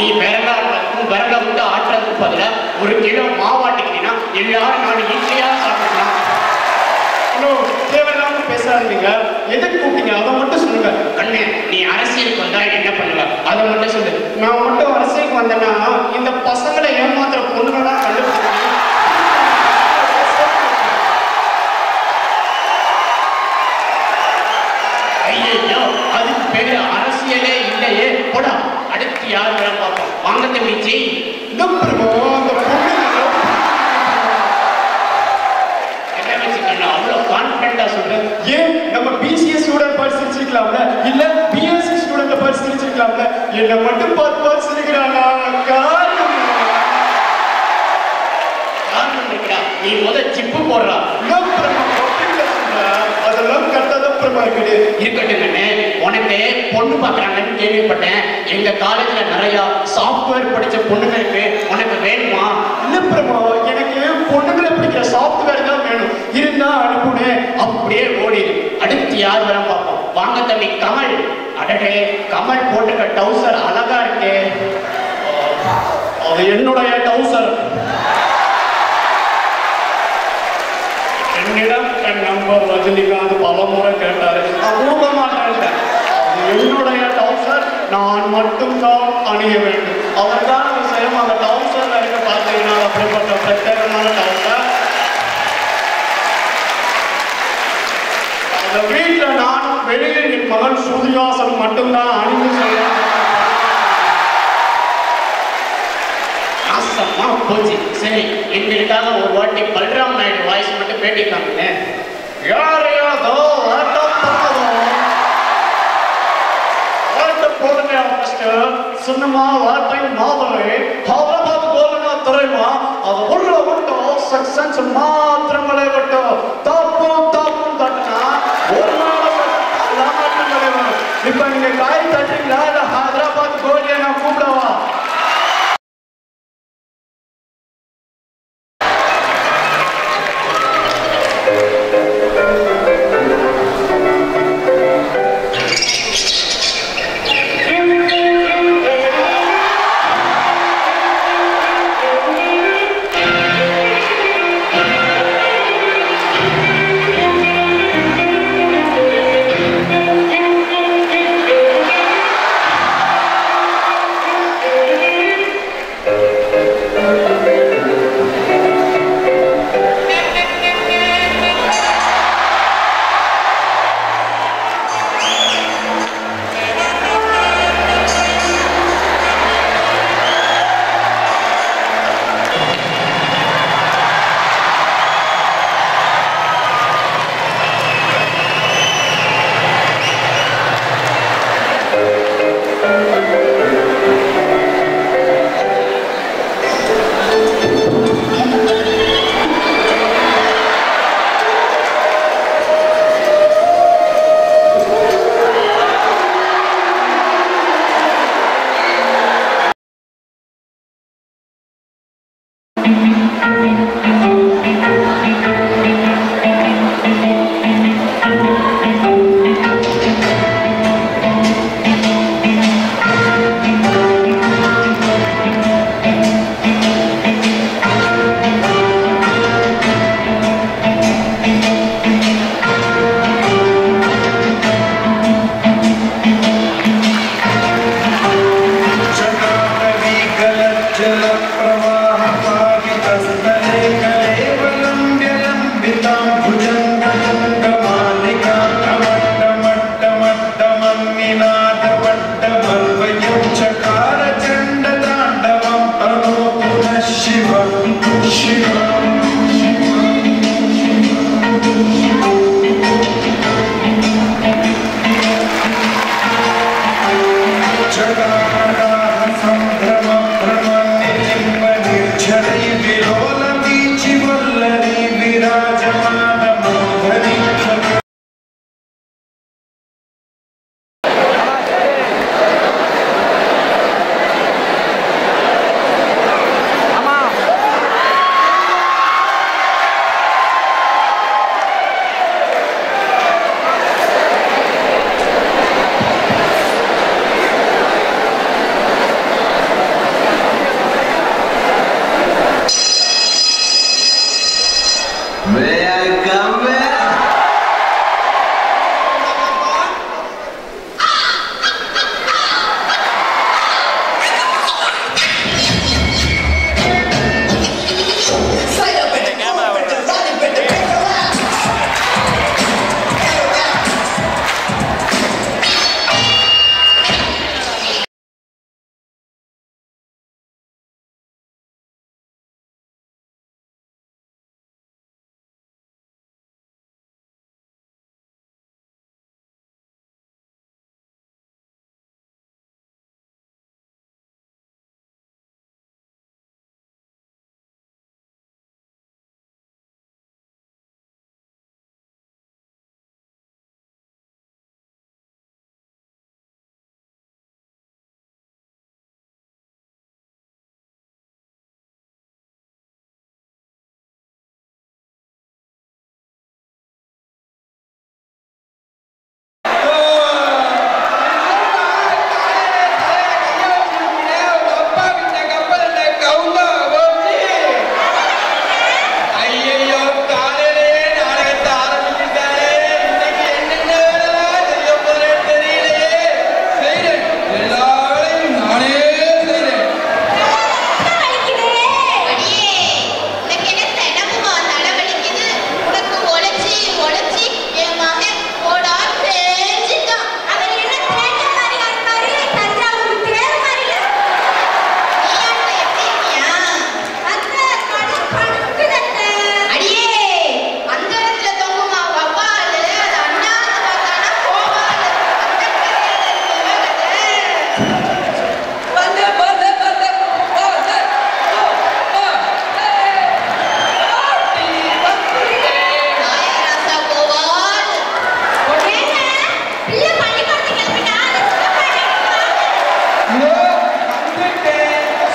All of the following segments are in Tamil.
நீ விரல விரல விட்டு ஆட்டுறதுக்கு பதிலா ஒரு கிலோ மாவாட்டிக்கிட்டீங்கன்னா எல்லாரும் நான் ஈஸியா சாப்பிடலாம். தேவையில்லாம பேசாதீங்க. எதுக்கு கூப்பிட்டீங்க? அதை மட்டும் சொல்லுங்க. கண்ணு நீ அரசியலுக்கு வந்தா என்ன பண்ணுவ? அதை மட்டும் சொல்லு. நான் மட்டும் அரசியலுக்கு வந்தேன்னா இந்த பசங்களை ஏமாத்துற பொண்ணுங்களா கண்டுபிடிச்சு ஐயோ அதுக்கு பேரு அரசியலே இல்லையே. போடா. யார் வேலை பார்ப்போம் வாங்க தம்பி ஜெய் இந்த பிரபு அந்த பொண்ணுங்க என்ன வச்சுக்கண்ணா அவ்வளோ கான்ஃபிடண்டா சொல்றேன் ஏன்? நம்ம பிசிஎஸ் ஸ்டூடெண்ட் பார்த்து சிரிச்சிருக்கலாம்ல இல்ல பிஎஸ்சி ஸ்டூடெண்ட் பார்த்து சிரிச்சிருக்கலாம்ல என்ன மட்டும் பார்த்து சிரிக்கிறாங்க காரணம் காரணம் இருக்குடா நீ முத சிப்பு போடுறா என்ன பிரபு அப்படிங்கிற சொல்ற? அதெல்லாம் பிரபா இருக்குது. இருக்கட்டும் கண்ணு உனக்கு பொண்ணு பார்க்கறாங்கன்னு கேள்விப்பட்டேன். எங்க காலேஜ்ல நிறைய சாஃப்ட்வேர் படிச்ச பொண்ணுங்க இருக்கு. உனக்கு வேணுமா? இல்ல பிரபா எனக்கு பொண்ணுங்களை பிடிக்கிற சாஃப்ட்வேர் தான் வேணும். இருந்தா அனுப்புனேன் அப்படியே ஓடிடு அடுத்து யார் வர பார்ப்போம். வாங்க தம்பி கமல். அடடே கமல் போட்டுக்க டவுசர் அழகா இருக்கே. அது என்னுடைய டவுசர் என் நம்பர் ரஜினிகாந்த் பலமுறை கேட்டாரு நான் கொடுக்க மாட்டேன் என்னுடைய டவுசர் நான் மட்டும்தான் அணிய வேண்டும் அவர்தான் விஷயம் அந்த டவுசர் இருக்க பார்த்தீங்கன்னா அப்படிப்பட்ட பிரத்யேகமான டவுசர் அந்த வீட்டில் நான் வெளியே என் மகன் சூரியாசன் மட்டும்தான் அணிந்து செய்யணும் போச்சு சரி எங்களுக்காக ஒரு வாட்டி பல்ராம் நாயுடு வாய்ஸ் பேட்டி காமிங்க யாரையாதோ ஆட்டம் சினிமா வார்த்தை நாவலே ஹைதராபாத் கோலனா தெரியுமா அது உள்ள மட்டும் சக்சன்ஸ் மாத்திரங்களே மட்டும் தப்பு தப்பு தட்டினா ஒரு நாள் இப்ப நீங்க காய் தட்டிங்களா Thank you.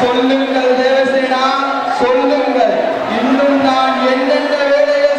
சொல்லுங்கள் தேவசேனா சொல்லுங்கள். இன்னும் நான் எந்தெந்த வேலையை